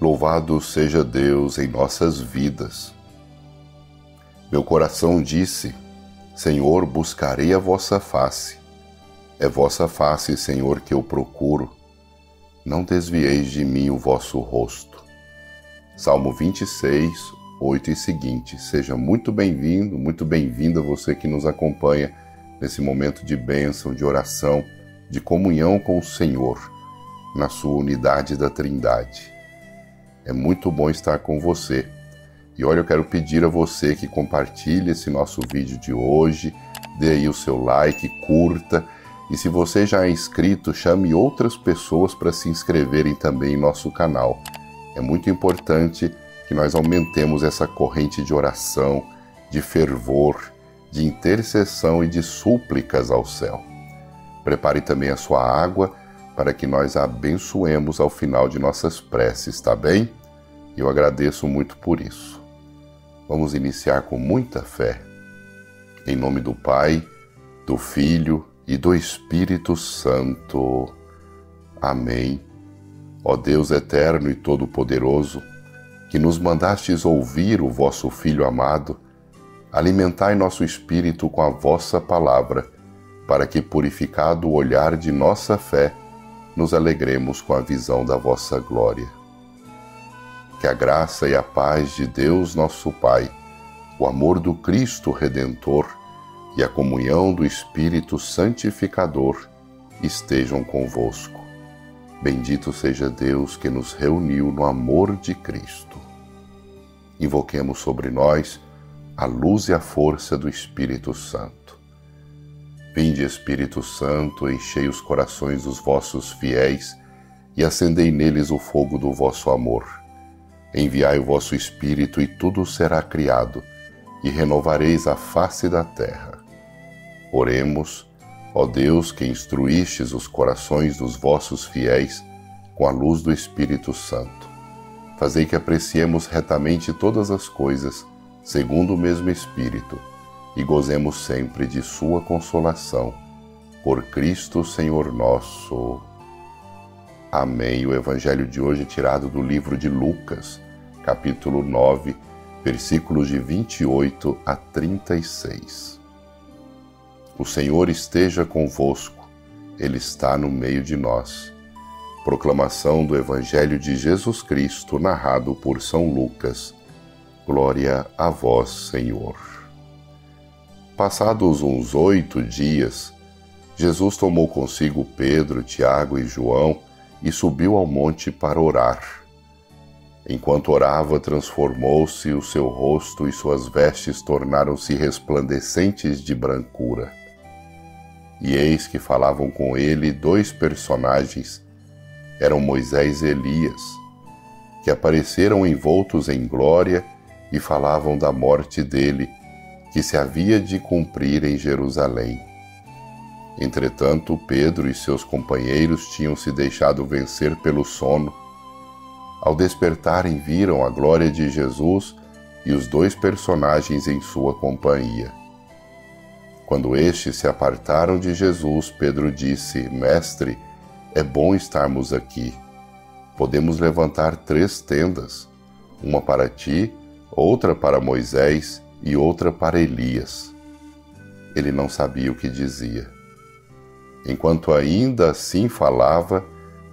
Louvado seja Deus em nossas vidas. Meu coração disse: Senhor, buscarei a vossa face. É vossa face, Senhor, que eu procuro. Não desvieis de mim o vosso rosto. Salmo 26, 8 e seguinte. Seja muito bem-vindo, muito bem-vinda você que nos acompanha nesse momento de bênção, de oração, de comunhão com o Senhor, na sua unidade da Trindade. É muito bom estar com você. E olha, eu quero pedir a você que compartilhe esse nosso vídeo de hoje, dê aí o seu like, curta. E se você já é inscrito, chame outras pessoas para se inscreverem também em nosso canal. É muito importante que nós aumentemos essa corrente de oração, de fervor, de intercessão e de súplicas ao céu. Prepare também a sua água para que nós a abençoemos ao final de nossas preces, tá bem? Eu agradeço muito por isso. Vamos iniciar com muita fé. Em nome do Pai, do Filho e do Espírito Santo. Amém. Ó Deus eterno e todo-poderoso, que nos mandastes ouvir o vosso Filho amado, alimentai nosso espírito com a vossa palavra, para que, purificado o olhar de nossa fé, nos alegremos com a visão da vossa glória. Que a graça e a paz de Deus, nosso Pai, o amor do Cristo Redentor e a comunhão do Espírito Santificador estejam convosco. Bendito seja Deus que nos reuniu no amor de Cristo. Invoquemos sobre nós a luz e a força do Espírito Santo. Vinde, Espírito Santo, enchei os corações dos vossos fiéis e acendei neles o fogo do vosso amor. Enviai o vosso Espírito e tudo será criado, e renovareis a face da terra. Oremos, ó Deus, que instruístes os corações dos vossos fiéis com a luz do Espírito Santo. Fazei que apreciemos retamente todas as coisas, segundo o mesmo Espírito e gozemos sempre de Sua consolação. Por Cristo Senhor nosso. Amém. O Evangelho de hoje é tirado do livro de Lucas, capítulo 9, versículos de 28 a 36. O Senhor esteja convosco, Ele está no meio de nós. Proclamação do Evangelho de Jesus Cristo, narrado por São Lucas. Glória a vós, Senhor. Passados uns oito dias, Jesus tomou consigo Pedro, Tiago e João e subiu ao monte para orar. Enquanto orava, transformou-se o seu rosto e suas vestes tornaram-se resplandecentes de brancura. E eis que falavam com ele dois personagens, eram Moisés e Elias, que apareceram envoltos em glória e falavam da morte dele que se havia de cumprir em Jerusalém. Entretanto, Pedro e seus companheiros tinham se deixado vencer pelo sono. Ao despertarem, viram a glória de Jesus e os dois personagens em sua companhia. Quando estes se apartaram de Jesus, Pedro disse: Mestre, é bom estarmos aqui. Podemos levantar três tendas: uma para ti, outra para Moisés e outra para Elias. Ele não sabia o que dizia. Enquanto ainda assim falava,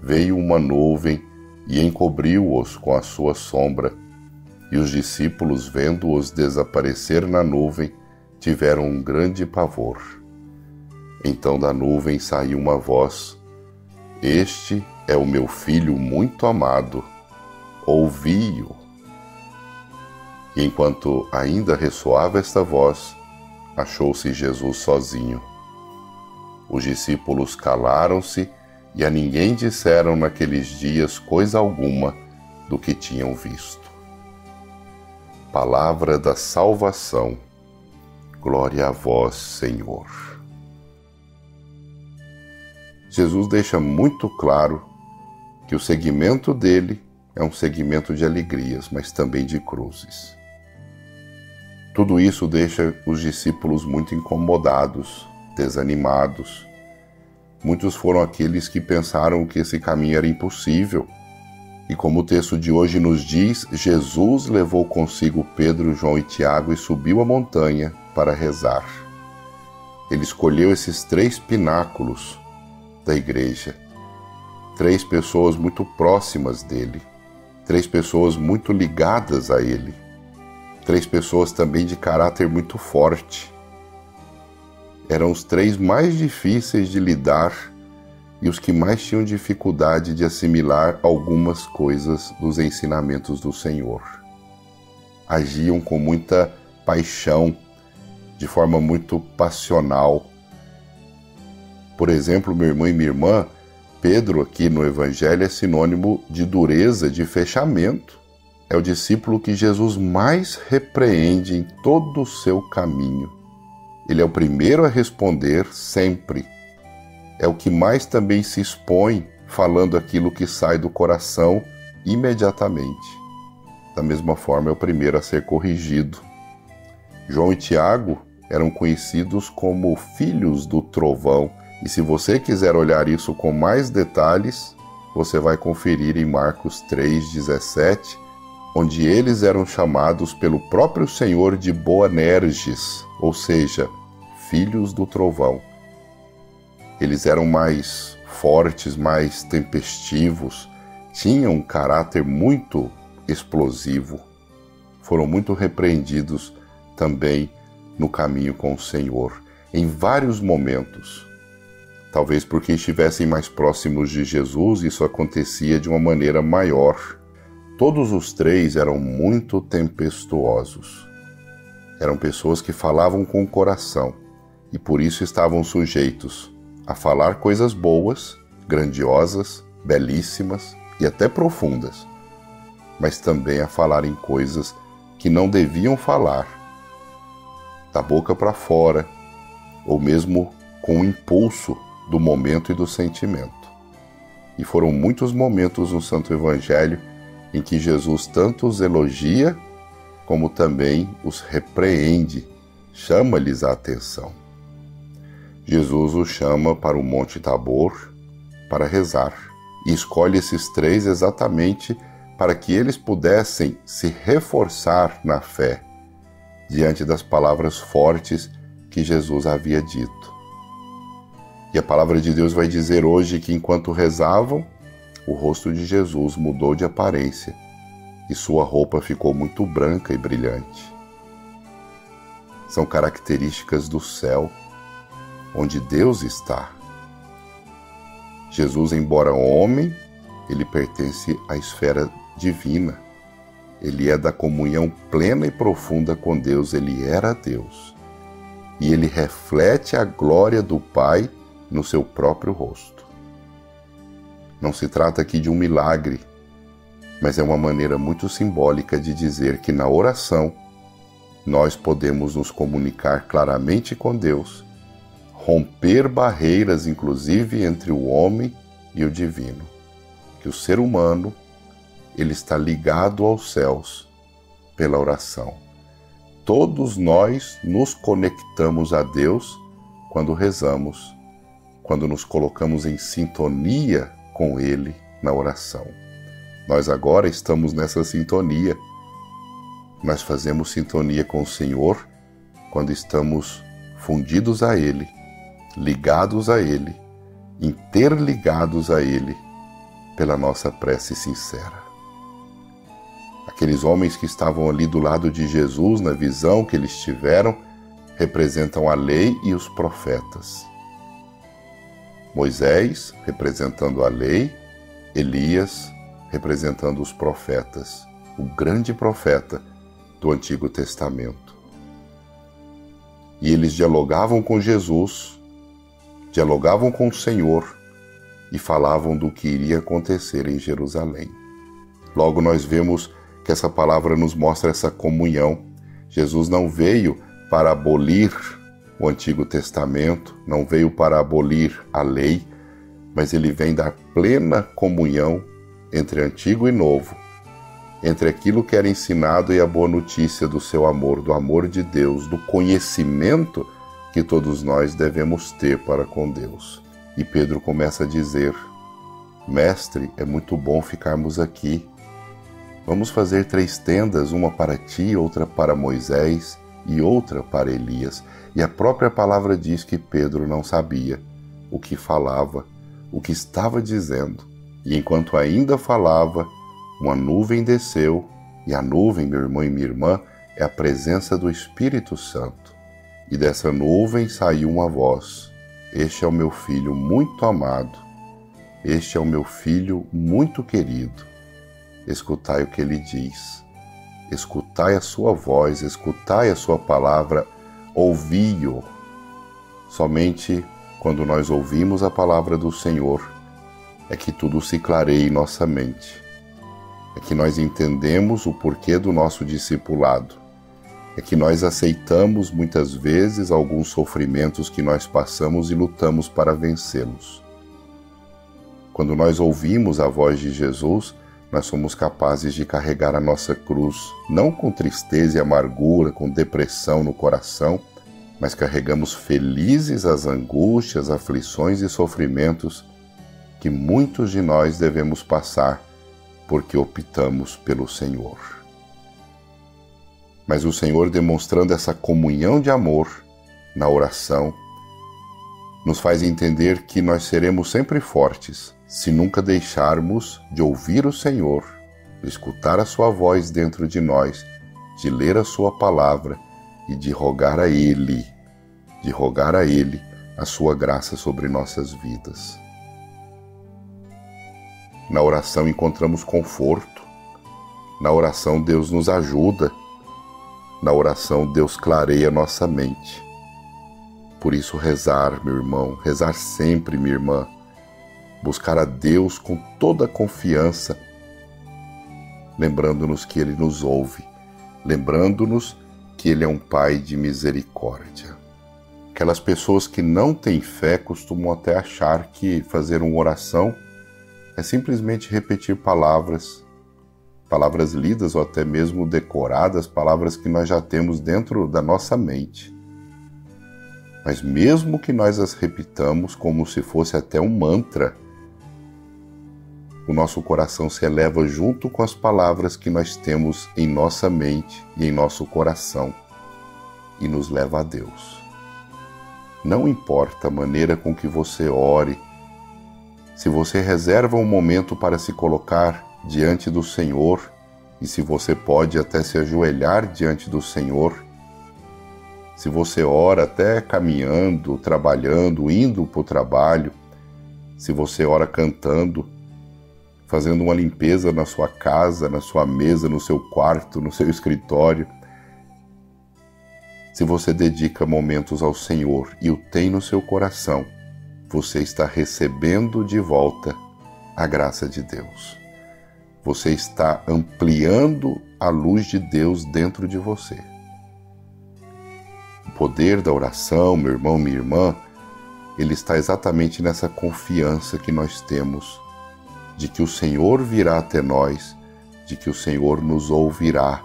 veio uma nuvem e encobriu-os com a sua sombra. E os discípulos, vendo-os desaparecer na nuvem, tiveram um grande pavor. Então da nuvem saiu uma voz: Este é o meu filho muito amado. Ouvi-o. Enquanto ainda ressoava esta voz, achou-se Jesus sozinho. Os discípulos calaram-se e a ninguém disseram naqueles dias coisa alguma do que tinham visto. Palavra da salvação. Glória a vós, Senhor. Jesus deixa muito claro que o segmento dele é um segmento de alegrias, mas também de cruzes. Tudo isso deixa os discípulos muito incomodados, desanimados. Muitos foram aqueles que pensaram que esse caminho era impossível, E como o texto de hoje nos diz, Jesus levou consigo Pedro, João e Tiago e subiu a montanha para rezar. Ele escolheu esses três pináculos da igreja, três pessoas muito próximas dele, três pessoas muito ligadas a ele, três pessoas também de caráter muito forte. Eram os três mais difíceis de lidar e os que mais tinham dificuldade de assimilar algumas coisas dos ensinamentos do Senhor. Agiam com muita paixão, de forma muito passional. Por exemplo, meu irmão e minha irmã, Pedro, aqui no Evangelho, é sinônimo de dureza, de fechamento. É o discípulo que Jesus mais repreende em todo o seu caminho. Ele é o primeiro a responder sempre é o que mais também se expõe falando aquilo que sai do coração imediatamente. Da mesma forma, é o primeiro a ser corrigido. João e Tiago eram conhecidos como filhos do trovão, e se você quiser olhar isso com mais detalhes, você vai conferir em Marcos 3,17, onde eles eram chamados pelo próprio Senhor de Boanerges, ou seja, filhos do trovão. Eles eram mais fortes, mais tempestivos, tinham um caráter muito explosivo. Foram muito repreendidos também no caminho com o Senhor, em vários momentos. Talvez porque estivessem mais próximos de Jesus, isso acontecia de uma maneira maior. Todos os três eram muito tempestuosos. Eram pessoas que falavam com o coração e por isso estavam sujeitos a falar coisas boas, grandiosas, belíssimas e até profundas, mas também a falar em coisas que não deviam falar, da boca para fora, ou mesmo com o impulso do momento e do sentimento. E foram muitos momentos no Santo Evangelho em que Jesus tanto os elogia, como também os repreende, chama-lhes a atenção. Jesus o chama para o Monte Tabor para rezar e escolhe esses três exatamente para que eles pudessem se reforçar na fé diante das palavras fortes que Jesus havia dito. E a palavra de Deus vai dizer hoje que enquanto rezavam, o rosto de Jesus mudou de aparência e sua roupa ficou muito branca e brilhante. São características do céu onde Deus está. Jesus, embora homem, ele pertence à esfera divina. Ele é da comunhão plena e profunda com Deus, ele era Deus. E ele reflete a glória do Pai no seu próprio rosto. Não se trata aqui de um milagre, mas é uma maneira muito simbólica de dizer que na oração nós podemos nos comunicar claramente com Deus romper barreiras, inclusive entre o homem e o divino. Que o ser humano ele está ligado aos céus pela oração. Todos nós nos conectamos a Deus quando rezamos, quando nos colocamos em sintonia com Ele na oração. Nós agora estamos nessa sintonia. Nós fazemos sintonia com o Senhor quando estamos fundidos a Ele ligados a Ele, interligados a Ele pela nossa prece sincera. Aqueles homens que estavam ali do lado de Jesus, na visão que eles tiveram, representam a lei e os profetas. Moisés, representando a lei, Elias, representando os profetas, o grande profeta do Antigo Testamento. E eles dialogavam com Jesus dialogavam com o Senhor e falavam do que iria acontecer em Jerusalém. Logo, nós vemos que essa palavra nos mostra essa comunhão. Jesus não veio para abolir o Antigo Testamento, não veio para abolir a lei, mas ele vem dar plena comunhão entre Antigo e Novo, entre aquilo que era ensinado e a boa notícia do seu amor, do amor de Deus, do conhecimento que todos nós devemos ter para com Deus. E Pedro começa a dizer: Mestre, é muito bom ficarmos aqui. Vamos fazer três tendas, uma para ti, outra para Moisés e outra para Elias. E a própria palavra diz que Pedro não sabia o que falava, o que estava dizendo. E enquanto ainda falava, uma nuvem desceu, e a nuvem, meu irmão e minha irmã, é a presença do Espírito Santo. E dessa nuvem saiu uma voz: Este é o meu filho muito amado, este é o meu filho muito querido. Escutai o que ele diz. Escutai a sua voz, escutai a sua palavra, ouvi-o. Somente quando nós ouvimos a palavra do Senhor é que tudo se clareia em nossa mente. É que nós entendemos o porquê do nosso discipulado. É que nós aceitamos muitas vezes alguns sofrimentos que nós passamos e lutamos para vencê-los. Quando nós ouvimos a voz de Jesus, nós somos capazes de carregar a nossa cruz, não com tristeza e amargura, com depressão no coração, mas carregamos felizes as angústias, aflições e sofrimentos que muitos de nós devemos passar porque optamos pelo Senhor. Mas o Senhor, demonstrando essa comunhão de amor na oração, nos faz entender que nós seremos sempre fortes se nunca deixarmos de ouvir o Senhor, de escutar a Sua voz dentro de nós, de ler a Sua palavra e de rogar a Ele, de rogar a Ele a Sua graça sobre nossas vidas. Na oração encontramos conforto, na oração Deus nos ajuda, na oração Deus clareia nossa mente. Por isso, rezar, meu irmão, rezar sempre, minha irmã, buscar a Deus com toda a confiança, lembrando-nos que Ele nos ouve, lembrando-nos que Ele é um Pai de misericórdia. Aquelas pessoas que não têm fé costumam até achar que fazer uma oração é simplesmente repetir palavras, palavras lidas ou até mesmo decoradas, palavras que nós já temos dentro da nossa mente. Mas mesmo que nós as repitamos como se fosse até um mantra, o nosso coração se eleva junto com as palavras que nós temos em nossa mente e em nosso coração e nos leva a Deus. Não importa a maneira com que você ore, se você reserva um momento para se colocar diante do Senhor e se você pode até se ajoelhar diante do Senhor, se você ora até caminhando, trabalhando, indo para o trabalho, se você ora cantando, fazendo uma limpeza na sua casa, na sua mesa, no seu quarto, no seu escritório. Se você dedica momentos ao Senhor e o tem no seu coração, você está recebendo de volta a graça de Deus. Você está ampliando a luz de Deus dentro de você. Poder da oração, meu irmão, minha irmã, ele está exatamente nessa confiança que nós temos de que o Senhor virá até nós, de que o Senhor nos ouvirá,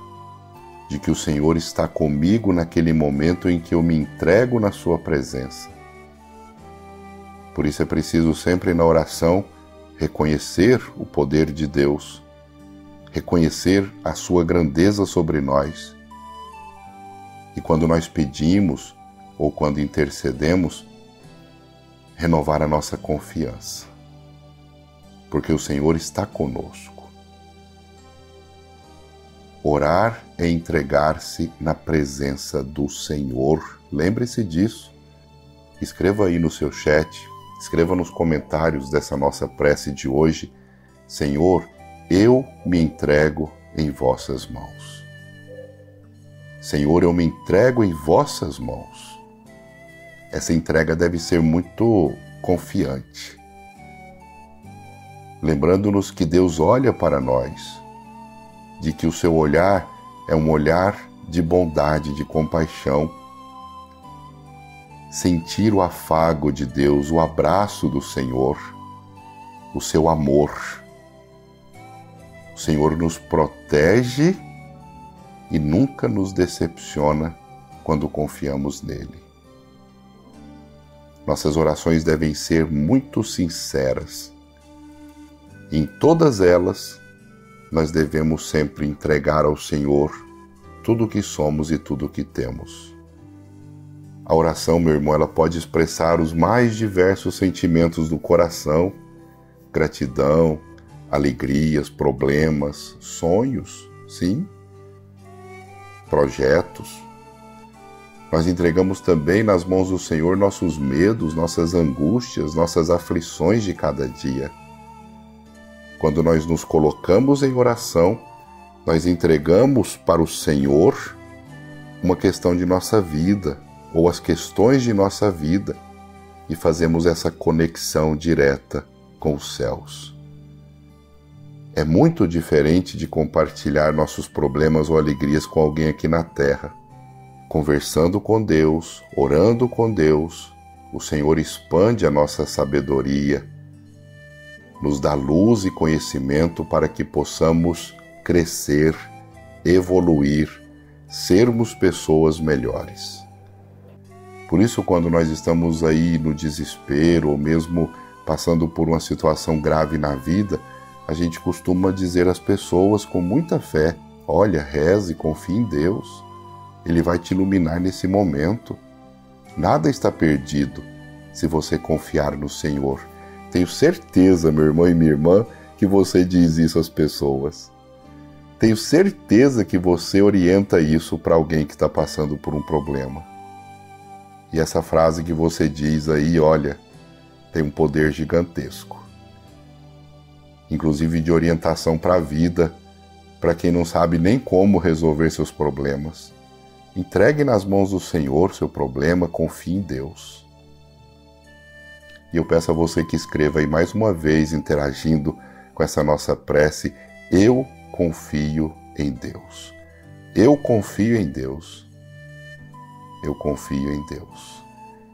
de que o Senhor está comigo naquele momento em que eu me entrego na Sua presença. Por isso é preciso sempre na oração reconhecer o poder de Deus, reconhecer a Sua grandeza sobre nós. E quando nós pedimos ou quando intercedemos, renovar a nossa confiança porque o Senhor está conosco. Orar é entregar-se na presença do Senhor. Lembre-se disso. Escreva aí no seu chat, escreva nos comentários dessa nossa prece de hoje: Senhor, eu me entrego em vossas mãos. Senhor, eu me entrego em vossas mãos. Essa entrega deve ser muito confiante lembrando-nos que Deus olha para nós, de que o seu olhar é um olhar de bondade, de compaixão. Sentir o afago de Deus, o abraço do Senhor, o seu amor. O Senhor nos protege e nunca nos decepciona quando confiamos nele. Nossas orações devem ser muito sinceras Em todas elas, nós devemos sempre entregar ao Senhor tudo o que somos e tudo o que temos. A oração, meu irmão, ela pode expressar os mais diversos sentimentos do coração: gratidão, alegrias, problemas, sonhos, sim, projetos. Nós entregamos também nas mãos do Senhor nossos medos, nossas angústias, nossas aflições de cada dia. Quando nós nos colocamos em oração, nós entregamos para o Senhor uma questão de nossa vida ou as questões de nossa vida e fazemos essa conexão direta com os céus. É muito diferente de compartilhar nossos problemas ou alegrias com alguém aqui na terra. Conversando com Deus, orando com Deus, o Senhor expande a nossa sabedoria, nos dá luz e conhecimento para que possamos crescer, evoluir, sermos pessoas melhores. Por isso, quando nós estamos aí no desespero ou mesmo passando por uma situação grave na vida, a gente costuma dizer às pessoas com muita fé: olha, reze, confie em Deus. Ele vai te iluminar nesse momento. Nada está perdido se você confiar no Senhor. Tenho certeza, meu irmão e minha irmã, que você diz isso às pessoas. Tenho certeza que você orienta isso para alguém que está passando por um problema. E essa frase que você diz aí, olha, tem um poder gigantesco inclusive de orientação para a vida, para quem não sabe nem como resolver seus problemas. Entregue nas mãos do Senhor seu problema, confie em Deus. E eu peço a você que escreva aí mais uma vez, interagindo com essa nossa prece: Eu confio em Deus. Eu confio em Deus. Eu confio em Deus.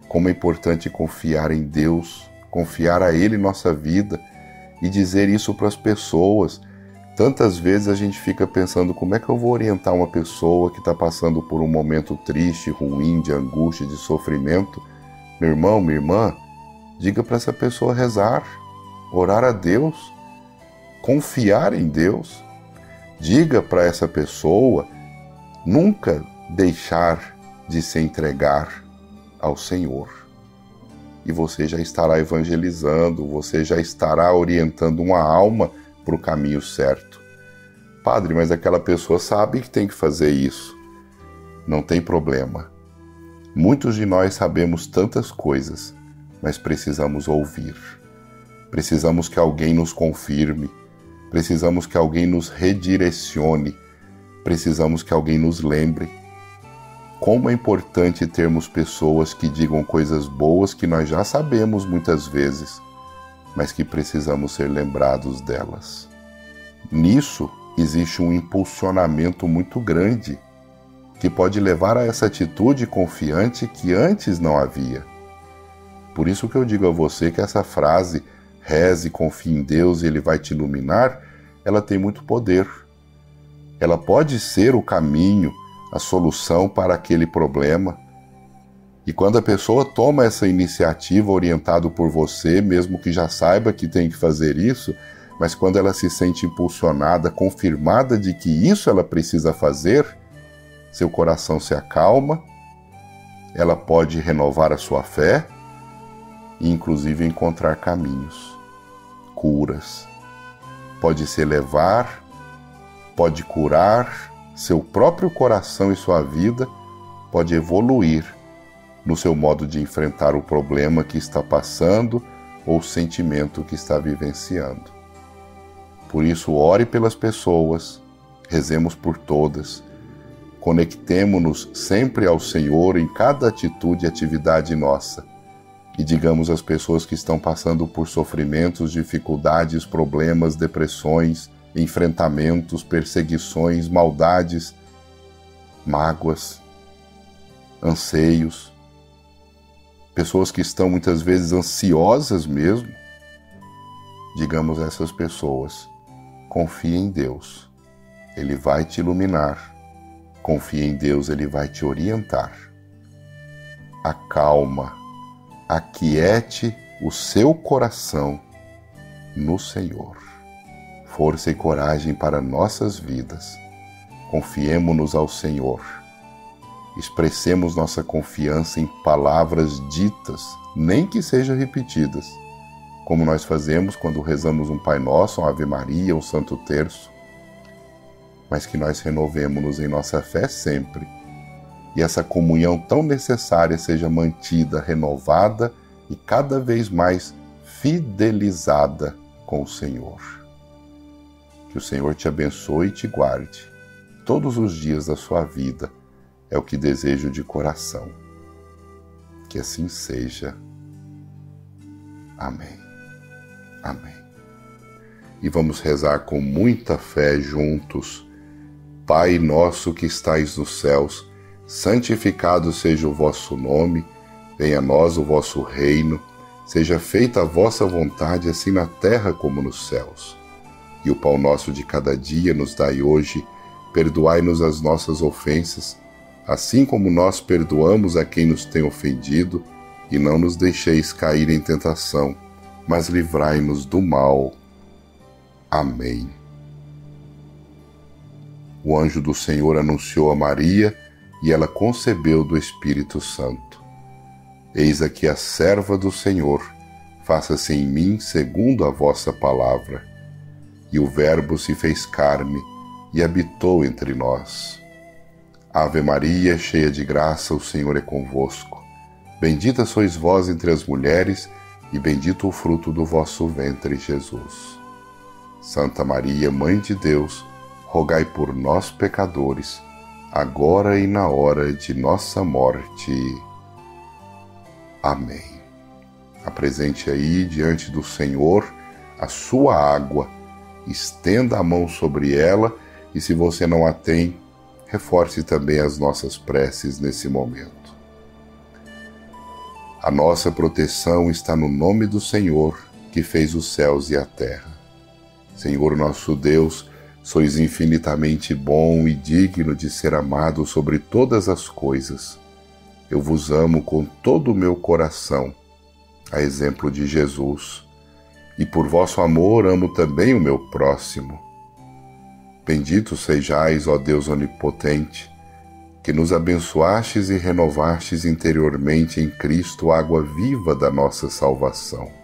Como é importante confiar em Deus, confiar a Ele nossa vida e dizer isso para as pessoas. Tantas vezes a gente fica pensando como é que eu vou orientar uma pessoa que está passando por um momento triste, ruim, de angústia, de sofrimento. Meu irmão, minha irmã, diga para essa pessoa rezar, orar a Deus, confiar em Deus. Diga para essa pessoa nunca deixar de se entregar ao Senhor e você já estará evangelizando, você já estará orientando uma alma para o caminho certo. Padre, mas aquela pessoa sabe que tem que fazer isso. Não tem problema. Muitos de nós sabemos tantas coisas, mas precisamos ouvir. Precisamos que alguém nos confirme, precisamos que alguém nos redirecione, precisamos que alguém nos lembre como é importante termos pessoas que digam coisas boas que nós já sabemos muitas vezes, mas que precisamos ser lembrados delas. Nisso existe um impulsionamento muito grande que pode levar a essa atitude confiante que antes não havia. Por isso que eu digo a você que essa frase reze, confie em Deus e ele vai te iluminar, ela tem muito poder. Ela pode ser o caminho a solução para aquele problema. E quando a pessoa toma essa iniciativa orientado por você, mesmo que já saiba que tem que fazer isso, mas quando ela se sente impulsionada, confirmada de que isso ela precisa fazer, seu coração se acalma, ela pode renovar a sua fé e inclusive encontrar caminhos, curas. Pode se elevar, pode curar seu próprio coração e sua vida pode evoluir no seu modo de enfrentar o problema que está passando ou o sentimento que está vivenciando. Por isso, ore pelas pessoas, rezemos por todas, conectemo-nos sempre ao Senhor em cada atitude e atividade nossa e digamos às pessoas que estão passando por sofrimentos, dificuldades, problemas, depressões, enfrentamentos, perseguições, maldades, mágoas, anseios, pessoas que estão muitas vezes ansiosas mesmo, digamos a essas pessoas: confie em Deus, Ele vai te iluminar, confie em Deus, Ele vai te orientar. Acalma, aquiete o seu coração no Senhor. Força e coragem para nossas vidas. Confiemo-nos ao Senhor. Expressemos nossa confiança em palavras ditas, nem que sejam repetidas, como nós fazemos quando rezamos um Pai Nosso, uma Ave Maria, um Santo Terço, mas que nós renovemos-nos em nossa fé sempre e essa comunhão tão necessária seja mantida, renovada e cada vez mais fidelizada com o Senhor. Que o Senhor te abençoe e te guarde todos os dias da sua vida, é o que desejo de coração. Que assim seja. Amém. Amém. E vamos rezar com muita fé juntos. Pai nosso que estais nos céus, santificado seja o vosso nome, venha a nós o vosso reino, seja feita a vossa vontade, assim na terra como nos céus. E o pão nosso de cada dia nos dai hoje, perdoai-nos as nossas ofensas, assim como nós perdoamos a quem nos tem ofendido, e não nos deixeis cair em tentação, mas livrai-nos do mal. Amém. O anjo do Senhor anunciou a Maria, e ela concebeu do Espírito Santo. Eis aqui a serva do Senhor, faça-se em mim segundo a vossa palavra. E o Verbo se fez carne e habitou entre nós. Ave Maria, cheia de graça, o Senhor é convosco. Bendita sois vós entre as mulheres, e bendito o fruto do vosso ventre, Jesus. Santa Maria, Mãe de Deus, rogai por nós, pecadores, agora e na hora de nossa morte. Amém. Apresente aí diante do Senhor a sua água, estenda a mão sobre ela e, se você não a tem, reforce também as nossas preces nesse momento. A nossa proteção está no nome do Senhor, que fez os céus e a terra. Senhor nosso Deus, Sois infinitamente bom e digno de ser amado sobre todas as coisas. Eu vos amo com todo o meu coração, a exemplo de Jesus, e por vosso amor amo também o meu próximo. Bendito sejais, ó Deus onipotente, que nos abençoastes e renovastes interiormente em Cristo a água viva da nossa salvação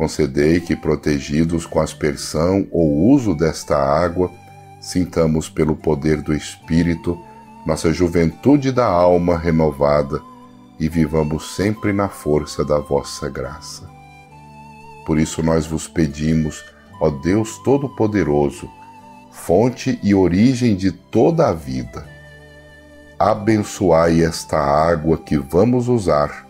Concedei que, protegidos com aspersão ou uso desta água, sintamos pelo poder do Espírito nossa juventude da alma renovada e vivamos sempre na força da vossa graça. Por isso nós vos pedimos, ó Deus Todo-Poderoso, fonte e origem de toda a vida, abençoai esta água que vamos usar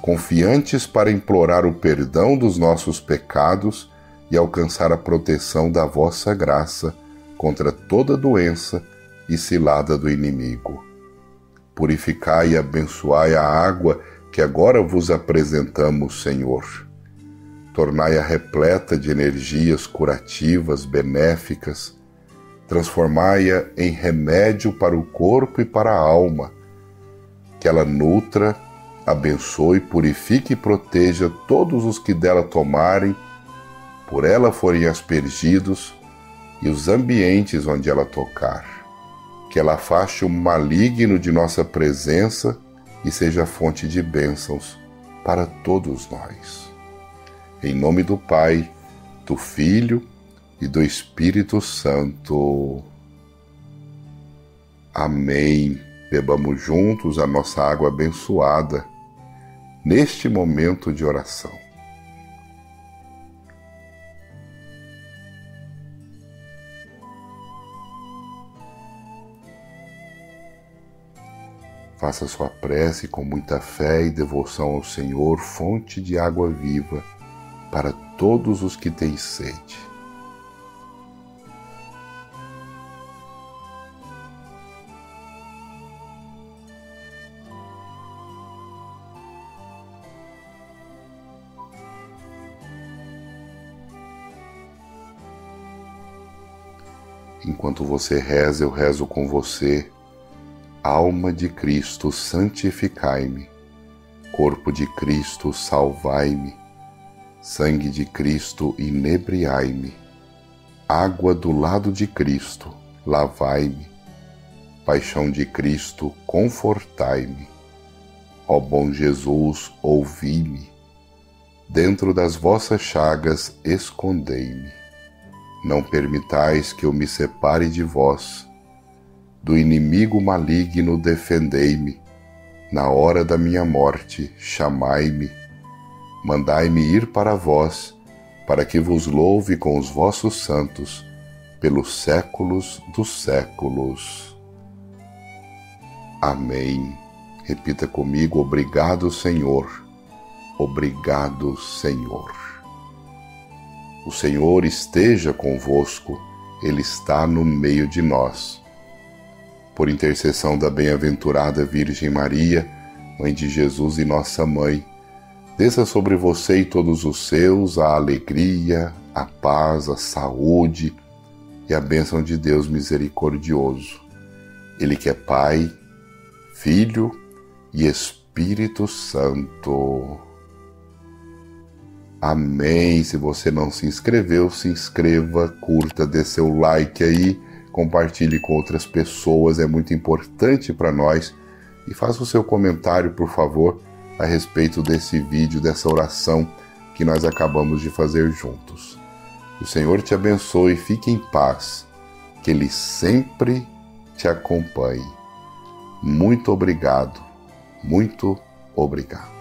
confiantes para implorar o perdão dos nossos pecados e alcançar a proteção da vossa graça contra toda doença e cilada do inimigo. Purificai e abençoai a água que agora vos apresentamos, Senhor. Tornai-a repleta de energias curativas, benéficas. Transformai-a em remédio para o corpo e para a alma, que ela nutra abençoe, purifique e proteja todos os que dela tomarem, por ela forem aspergidos, e os ambientes onde ela tocar. Que ela afaste o maligno de nossa presença e seja fonte de bênçãos para todos nós. Em nome do Pai, do Filho e do Espírito Santo. Amém. Bebamos juntos a nossa água abençoada neste momento de oração. Faça sua prece com muita fé e devoção ao Senhor, fonte de água viva para todos os que têm sede. Enquanto você reza, eu rezo com você. Alma de Cristo, santificai-me. Corpo de Cristo, salvai-me. Sangue de Cristo, inebriai-me. Água do lado de Cristo, lavai-me. Paixão de Cristo, confortai-me. Ó bom Jesus, ouvi-me. Dentro das vossas chagas, escondei-me. Não permitais que eu me separe de vós. Do inimigo maligno, defendei-me. Na hora da minha morte, chamai-me. Mandai-me ir para vós para que vos louve com os vossos santos pelos séculos dos séculos. Amém. Repita comigo: Obrigado, Senhor. Obrigado, Senhor. O Senhor esteja convosco, Ele está no meio de nós. Por intercessão da bem-aventurada Virgem Maria, Mãe de Jesus e nossa Mãe, Desça sobre você e todos os seus a alegria, a paz, a saúde e a bênção de Deus misericordioso. Ele que é Pai, Filho e Espírito Santo. Amém. Se você não se inscreveu, se inscreva, curta, dê seu like aí, compartilhe com outras pessoas, é muito importante para nós. E faça o seu comentário, por favor a respeito desse vídeo, dessa oração que nós acabamos de fazer juntos. O Senhor te abençoe fique em paz, que Ele sempre te acompanhe. Muito obrigado, muito obrigado.